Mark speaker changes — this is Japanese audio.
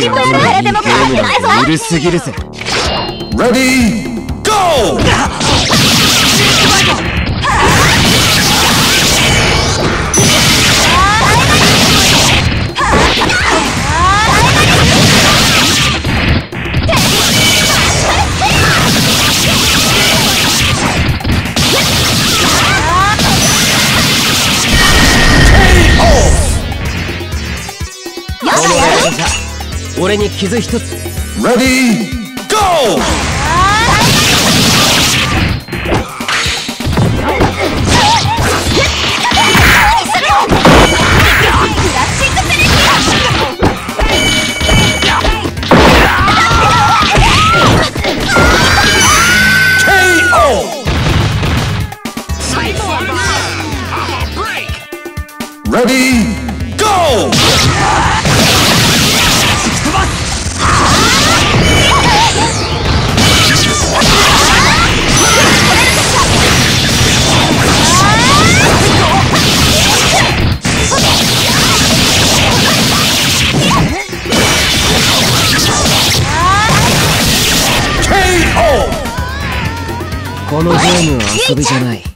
Speaker 1: チンコやる誰でも変わってない。ぞ
Speaker 2: ゆるすぎるぜ
Speaker 3: Ready, go!
Speaker 2: 俺に傷一つ。
Speaker 3: Ready, go! レディーゴー
Speaker 2: このゲームは遊びじゃない。